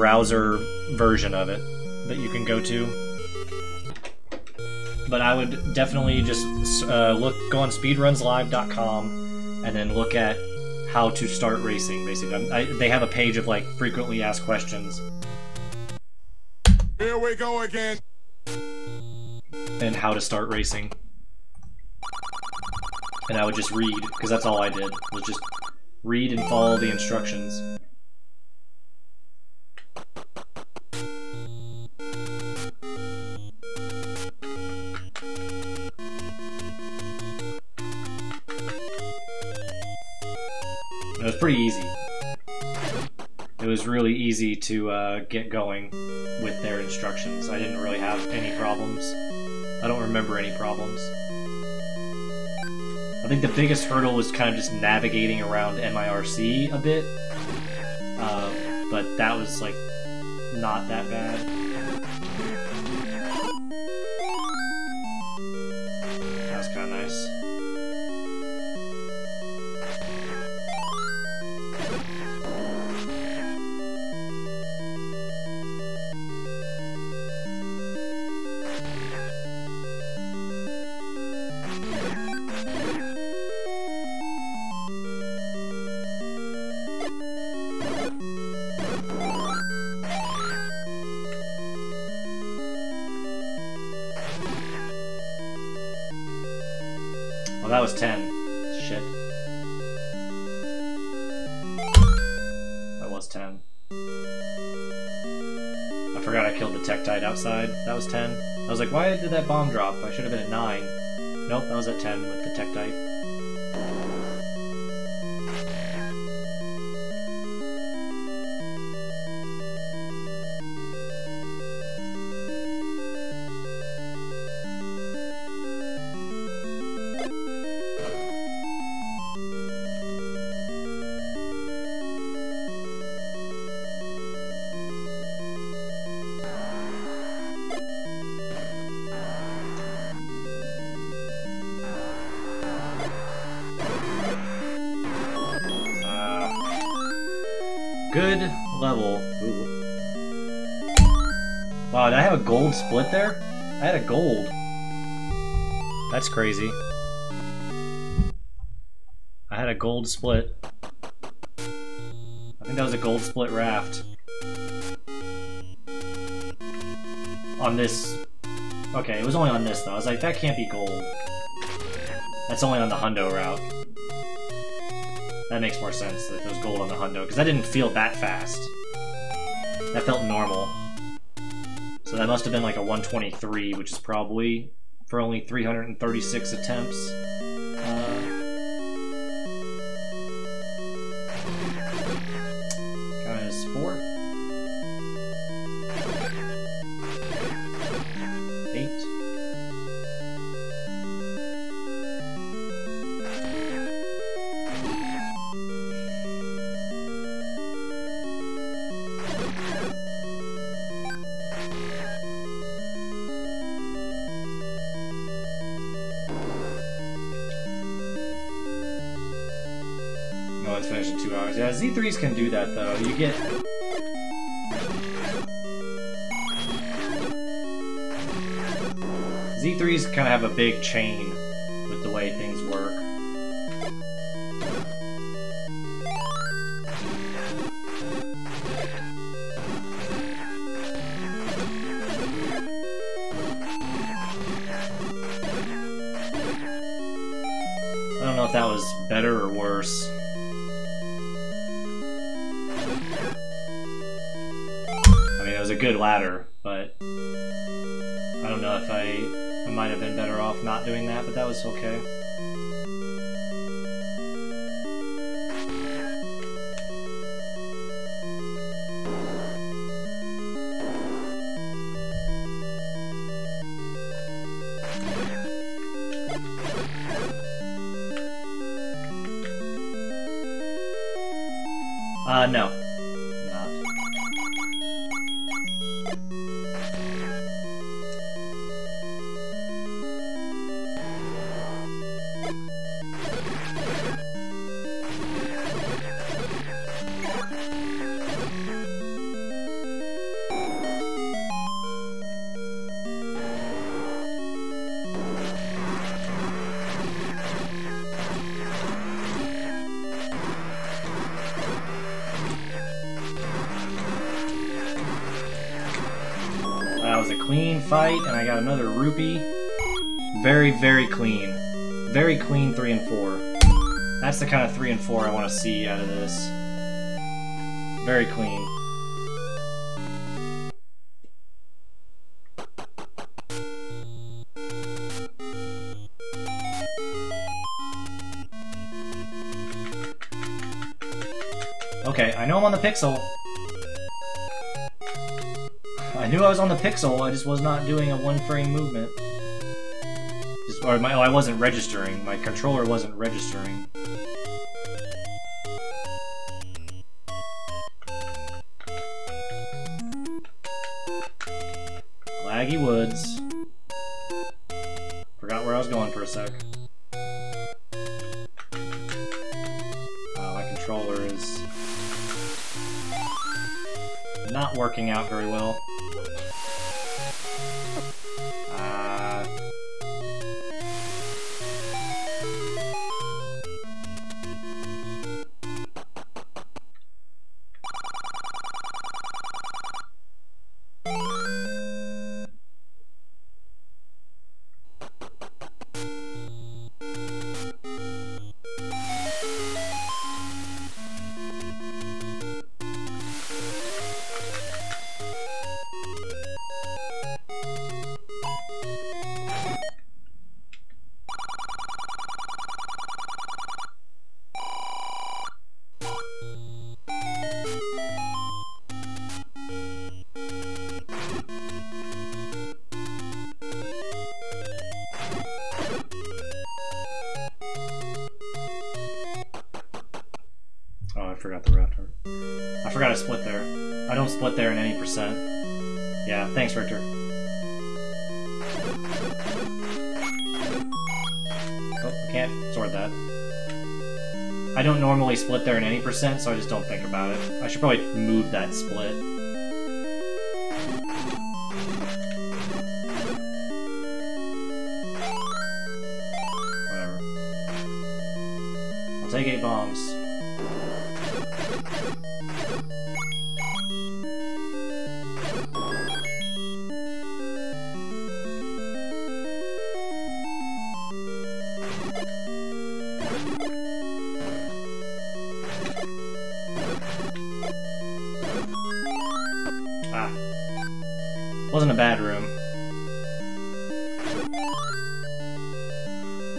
browser version of it that you can go to. But I would definitely just uh, look, go on speedrunslive.com, and then look at how to start racing. Basically, I, they have a page of like frequently asked questions. Here we go again. And how to start racing. And I would just read because that's all I did was just read and follow the instructions. Get going with their instructions. I didn't really have any problems. I don't remember any problems. I think the biggest hurdle was kind of just navigating around MIRC a bit. Uh, but that was, like, not that bad. That was 10. Shit. That was 10. I forgot I killed the Tektite outside. That was 10. I was like, why did that bomb drop? I should have been at 9. Nope, that was at 10 with the Tektite. Gold split there? I had a gold. That's crazy. I had a gold split. I think that was a gold split raft. On this... Okay, it was only on this though. I was like, that can't be gold. That's only on the Hundo route. That makes more sense that there's gold on the Hundo, because that didn't feel that fast. That felt normal. So that must have been like a 123, which is probably for only 336 attempts. Uh, Z3s can do that though. You get Z3s kind of have a big chain with the way things work. I don't know if that was better or good ladder, but I don't know if I, I might have been better off not doing that, but that was okay. Fight, and I got another rupee. Very, very clean. Very clean 3 and 4. That's the kind of 3 and 4 I want to see out of this. Very clean. Okay, I know I'm on the pixel. I knew I was on the pixel, I just was not doing a one-frame movement. Just, or my, oh, I wasn't registering. My controller wasn't registering. Laggy Woods. Forgot where I was going for a sec. Uh my controller is. Not working out very well. Can't sort that. I don't normally split there in any percent, so I just don't think about it. I should probably move that split. Whatever. I'll take eight bombs. Wasn't a bad room.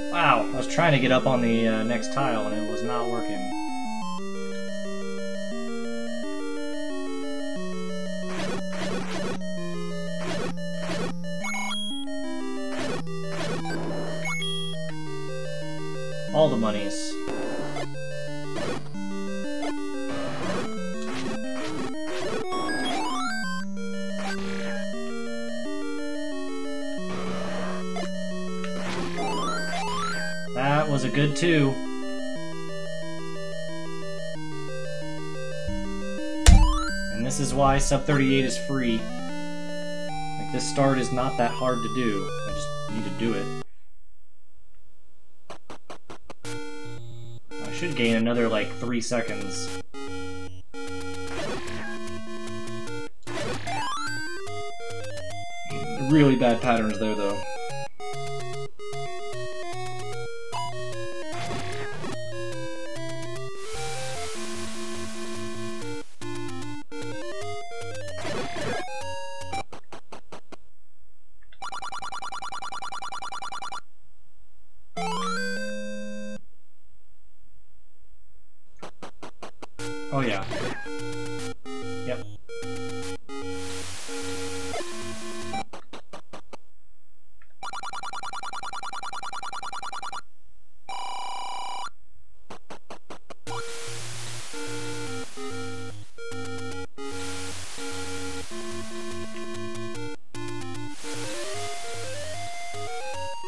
Wow, I was trying to get up on the uh, next tile and it was not working. All the monies. Was a good two. And this is why sub 38 is free. Like this start is not that hard to do. I just need to do it. I should gain another like three seconds. Really bad patterns there though.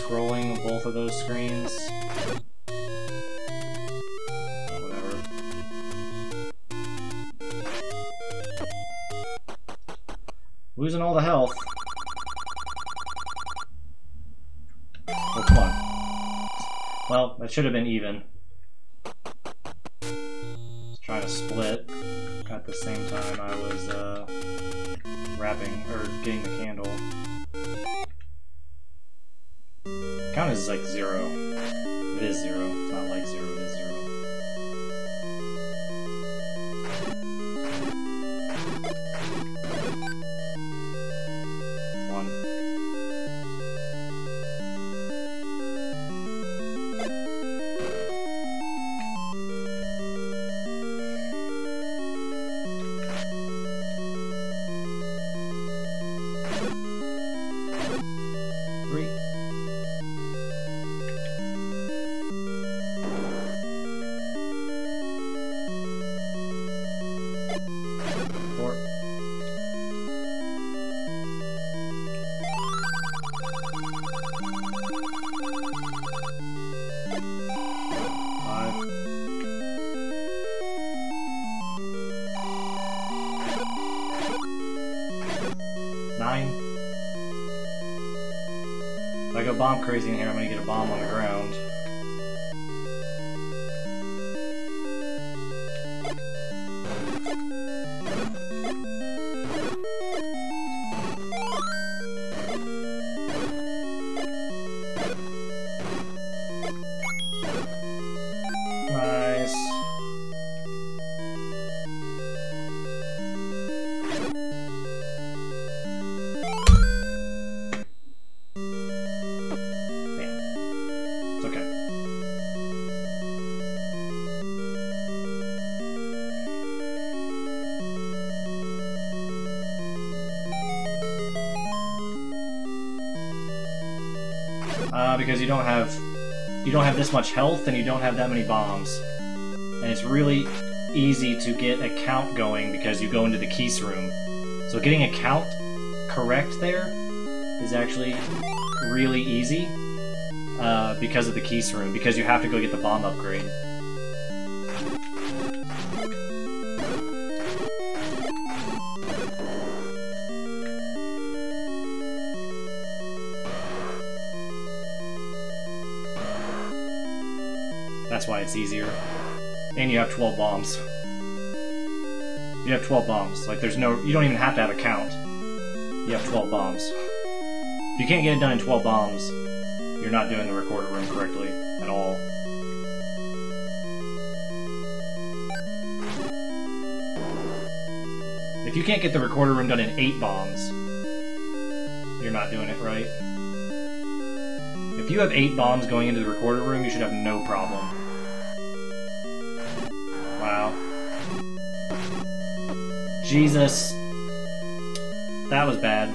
scrolling both of those screens. Whatever. Losing all the health. Oh, come on. Well, that should have been even. Just trying to split at the same time I was, uh, wrapping, or getting the candle. Is like zero. It is zero. It's not like zero, it is zero. Bomb crazy in here, I'm gonna get a bomb on the ground. Because you don't have you don't have this much health and you don't have that many bombs. And it's really easy to get a count going because you go into the keys room. So getting a count correct there is actually really easy uh, because of the keys room, because you have to go get the bomb upgrade. That's why it's easier. And you have 12 bombs. You have 12 bombs. Like, there's no... You don't even have to have a count. You have 12 bombs. If you can't get it done in 12 bombs, you're not doing the recorder room correctly at all. If you can't get the recorder room done in 8 bombs, you're not doing it right. If you have 8 bombs going into the recorder room, you should have no problem. Jesus. That was bad.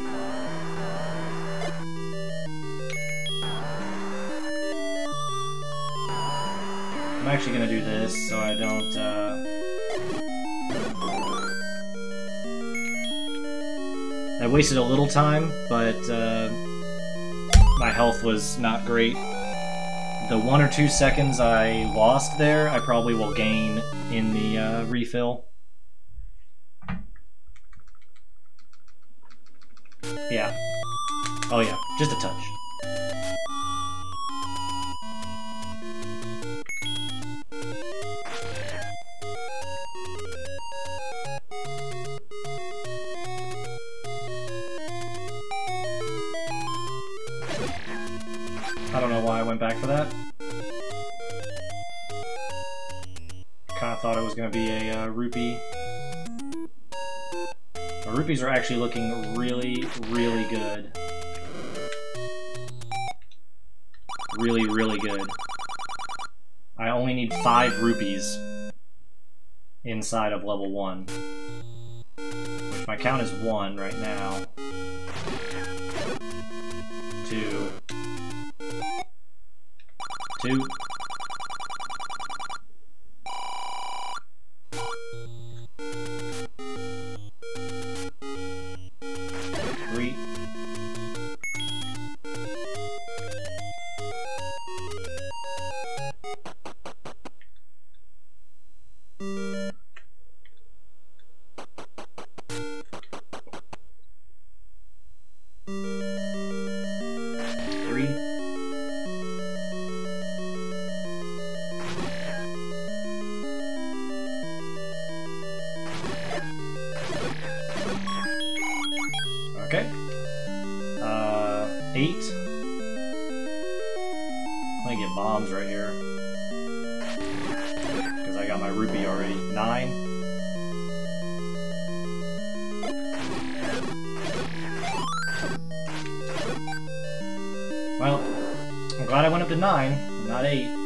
I'm actually gonna do this so I don't, uh... I wasted a little time, but, uh... My health was not great. The one or two seconds I lost there, I probably will gain in the uh, refill. Just a touch. I don't know why I went back for that. Kinda thought it was gonna be a uh, rupee. The rupees are actually looking really, really good. Really, really good. I only need five rupees inside of level one. Which my count is one right now. Bombs right here. Because I got my rupee already. Nine. Well, I'm glad I went up to nine, not eight.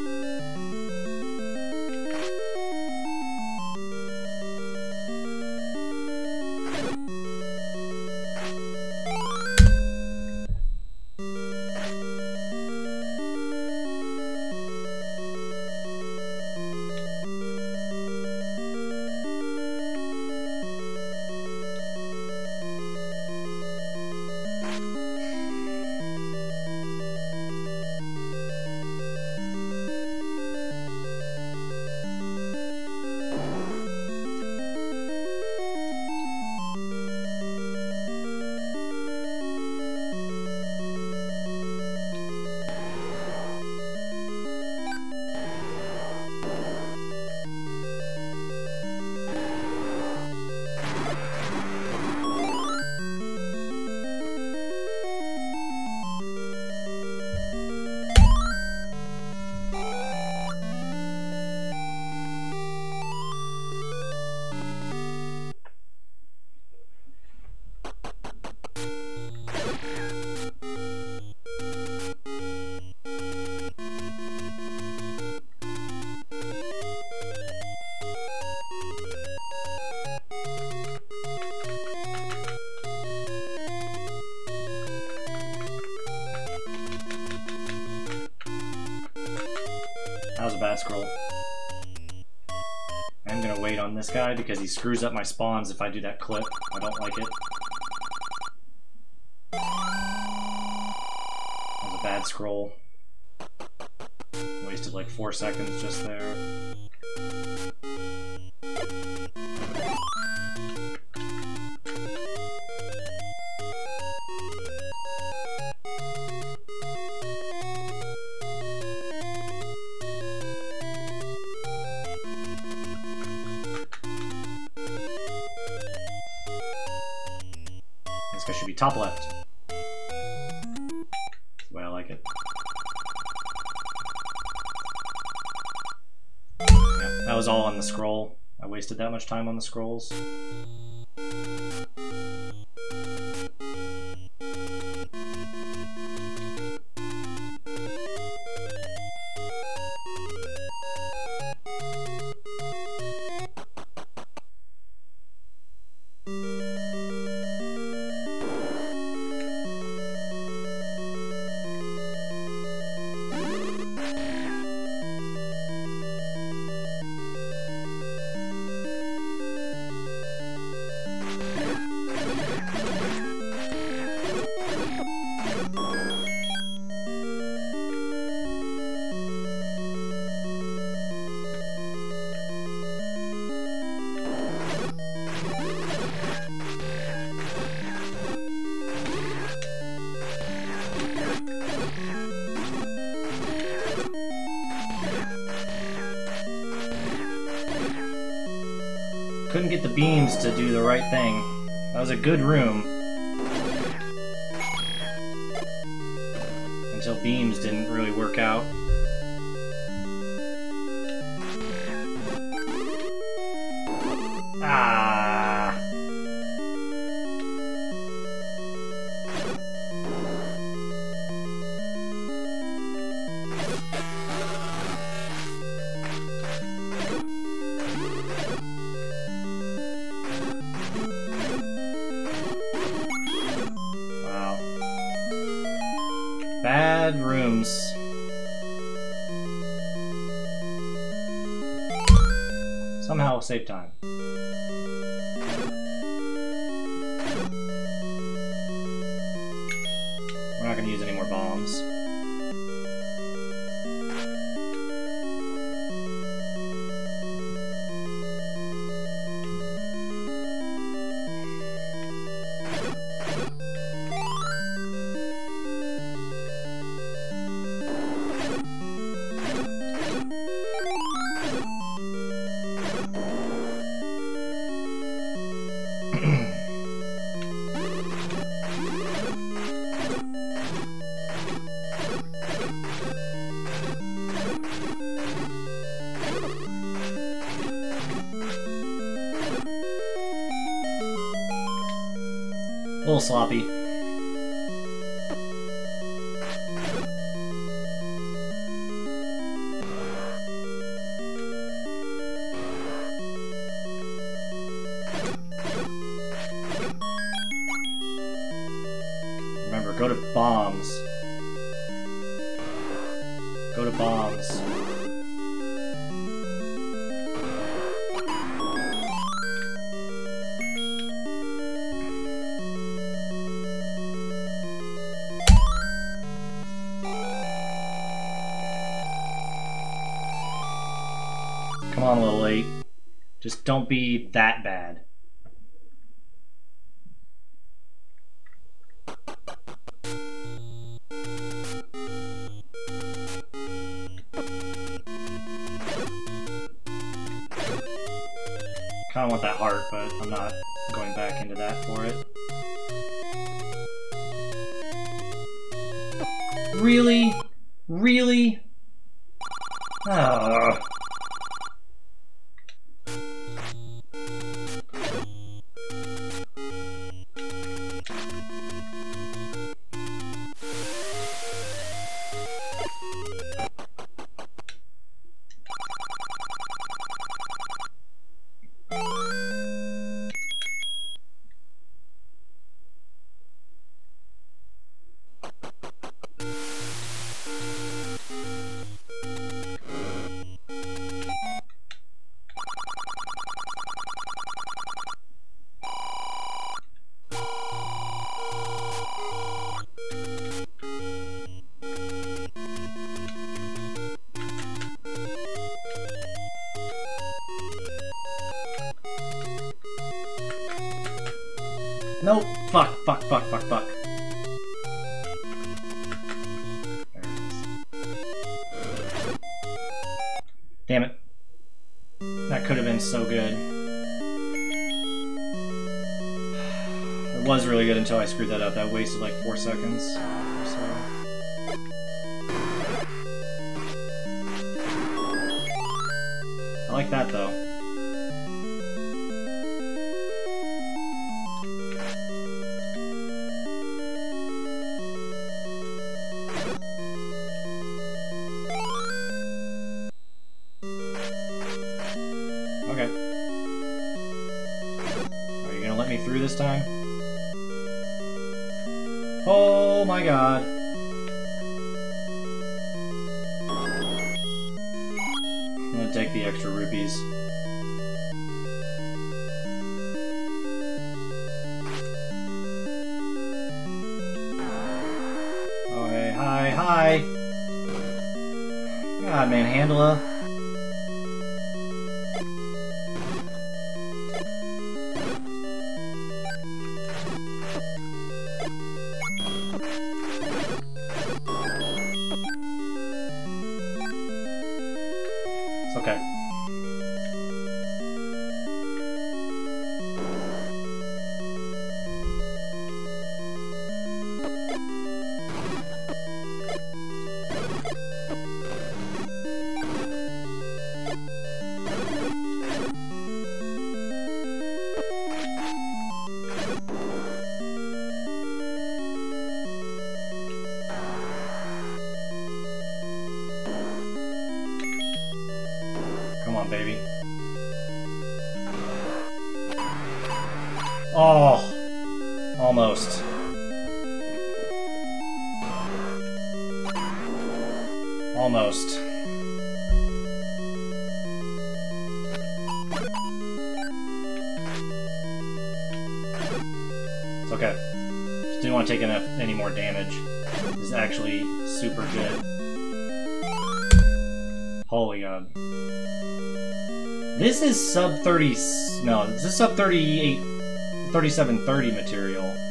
I'm gonna wait on this guy because he screws up my spawns if I do that clip. I don't like it. That was a bad scroll. Wasted like four seconds just there. Should be top left. The way I like it. That was all on the scroll. I wasted that much time on the scrolls. Couldn't get the beams to do the right thing. That was a good room. Until beams didn't really work out. Save time. Sloppy. Don't be that bad. Kinda want that heart, but I'm not going back into that for it. Really? Really? Oh. Damn it. That could have been so good. It was really good until I screwed that up. That wasted like four seconds. So. I like that though. Take enough, any more damage. Is actually super good. Holy god. This is sub 30. No, this is sub 38. 3730 material.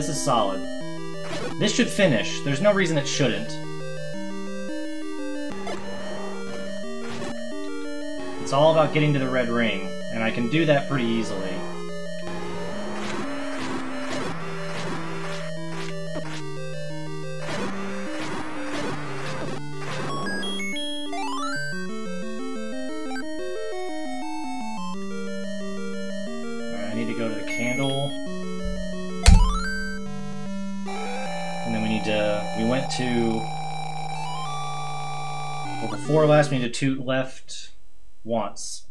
this is solid. This should finish. There's no reason it shouldn't. It's all about getting to the red ring, and I can do that pretty easily. Before need to toot left once.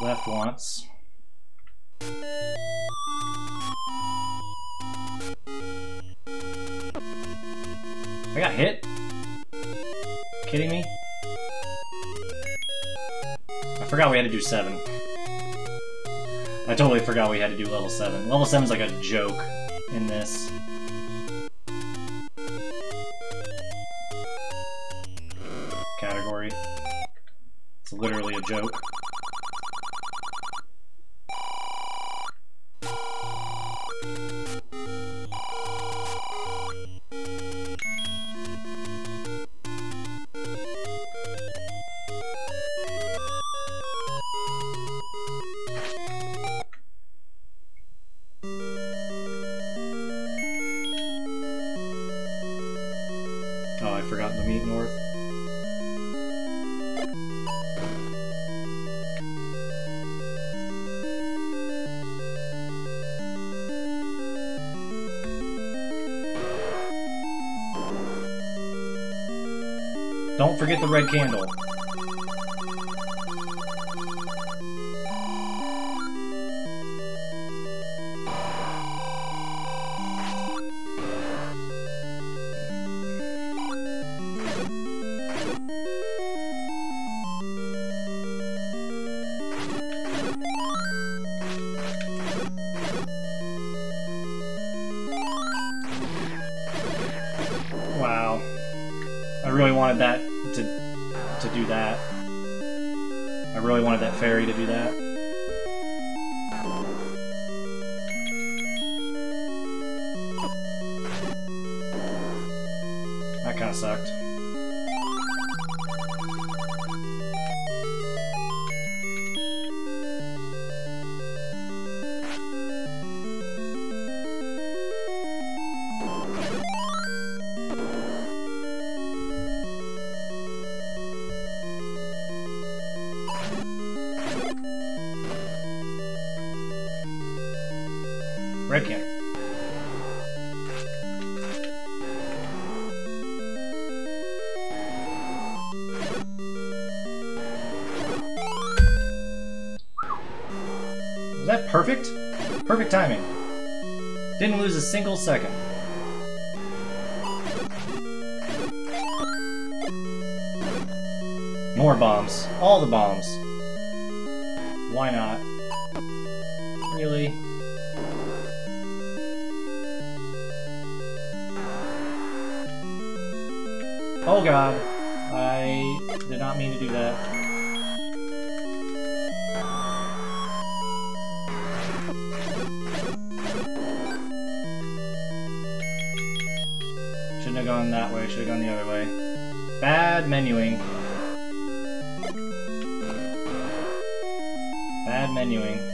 Left once. Hit? Kidding me? I forgot we had to do 7. I totally forgot we had to do level 7. Level 7 is like a joke in this. Don't forget the red candle. Can. Was that perfect? Perfect timing. Didn't lose a single second. More bombs. All the bombs. Why not? Oh god. I did not mean to do that. Shouldn't have gone that way, should have gone the other way. Bad menuing. Bad menuing.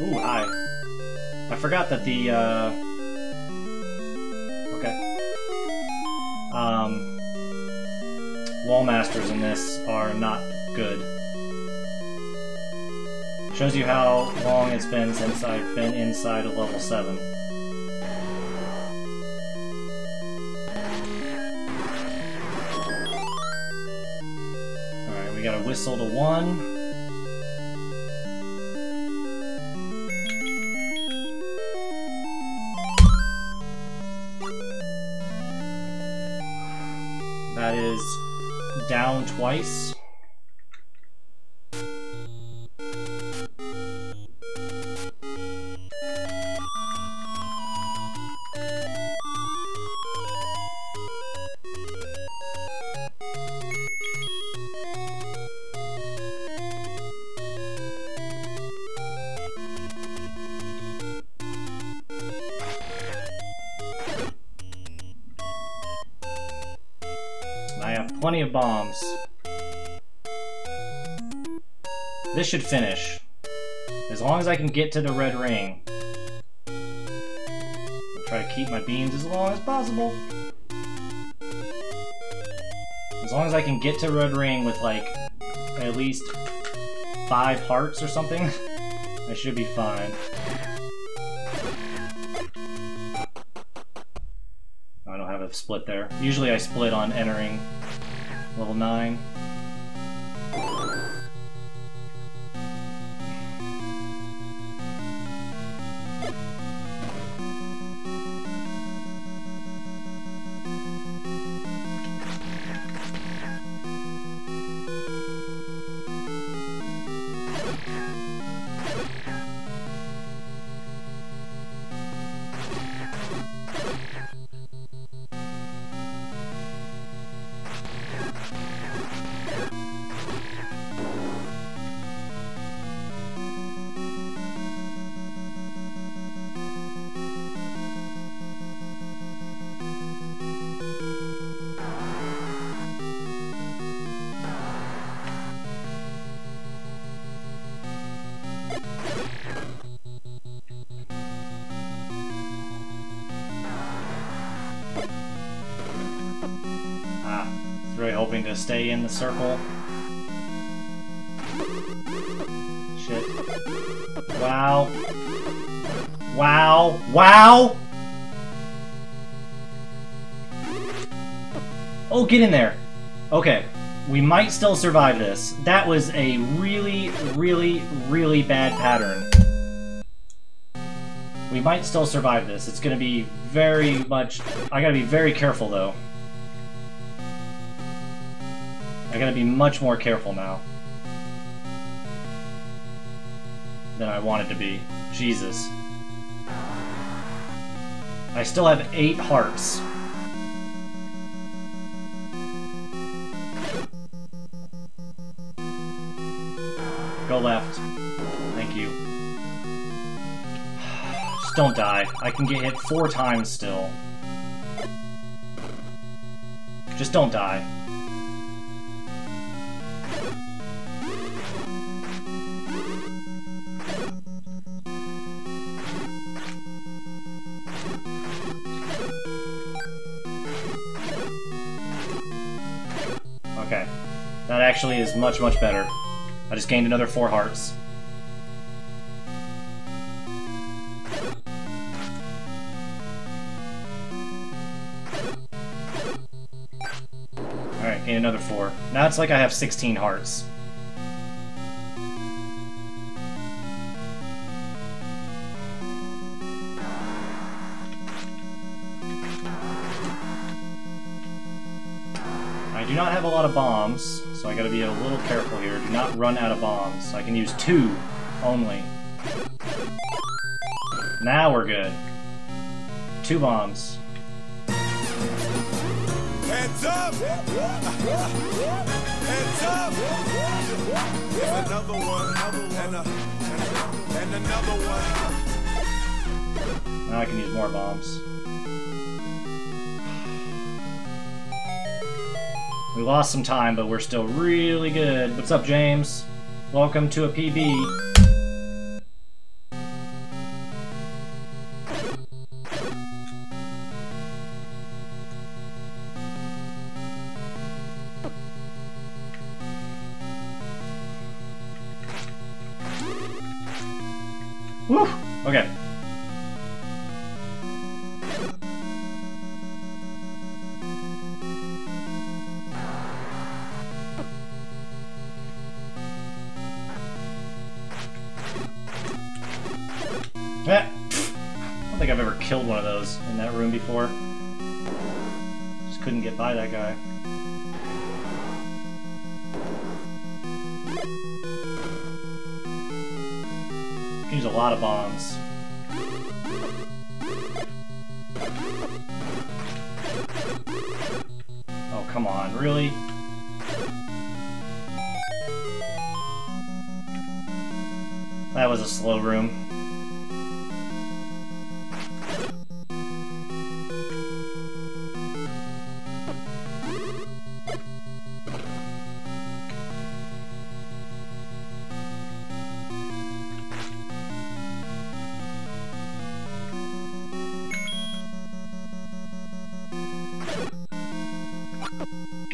Ooh, hi. I forgot that the, uh... Okay. Um... Wall masters in this are not good. Shows you how long it's been since I've been inside of level 7. Alright, we got a whistle to 1. Down twice. This should finish. As long as I can get to the red ring. I'll try to keep my beams as long as possible. As long as I can get to red ring with like at least five hearts or something, I should be fine. I don't have a split there. Usually I split on entering level 9. Hoping to stay in the circle. Shit. Wow. Wow. Wow! Oh, get in there. Okay. We might still survive this. That was a really, really, really bad pattern. We might still survive this. It's gonna be very much... I gotta be very careful, though. I gotta be much more careful now. Than I wanted to be. Jesus. I still have eight hearts. Go left. Thank you. Just don't die. I can get hit four times still. Just don't die. Actually is much, much better. I just gained another four hearts. Alright, gain another four. Now it's like I have 16 hearts. Gotta be a little careful here. Do not run out of bombs. I can use two only. Now we're good. Two bombs. Heads up! Heads up! There's another one, and, a, and another one. Now I can use more bombs. We lost some time, but we're still really good. What's up, James? Welcome to a PB.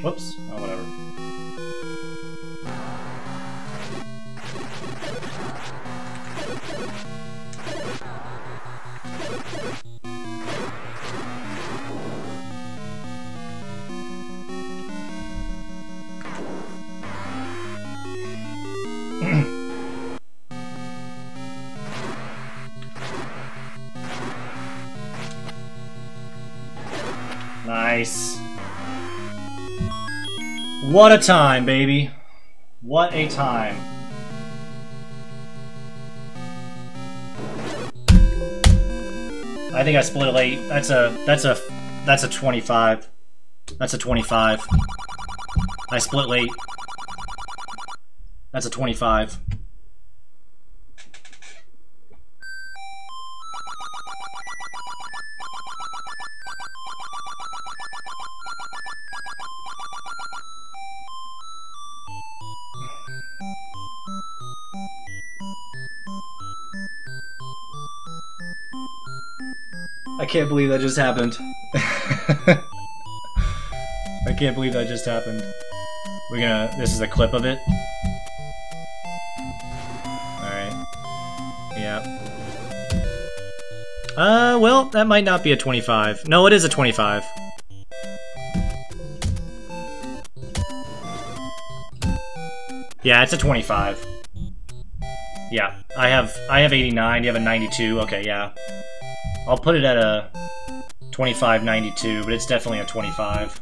Whoops. Oh, whatever. nice. What a time, baby. What a time. I think I split it late. That's a that's a that's a 25. That's a 25. I split late. That's a 25. I can't believe that just happened. I can't believe that just happened. We're gonna. This is a clip of it. Alright. Yeah. Uh, well, that might not be a 25. No, it is a 25. Yeah, it's a 25. Yeah, I have I have 89, you have a 92. Okay, yeah. I'll put it at a 25.92, but it's definitely a 25.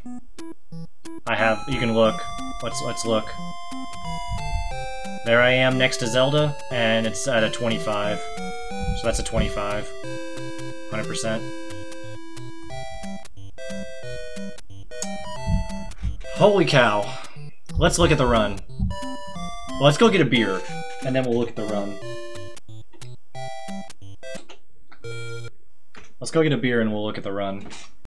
I have, you can look. Let's let's look. There I am next to Zelda, and it's at a 25. So that's a 25. 100%. Holy cow. Let's look at the run. Let's go get a beer, and then we'll look at the run. Let's go get a beer and we'll look at the run.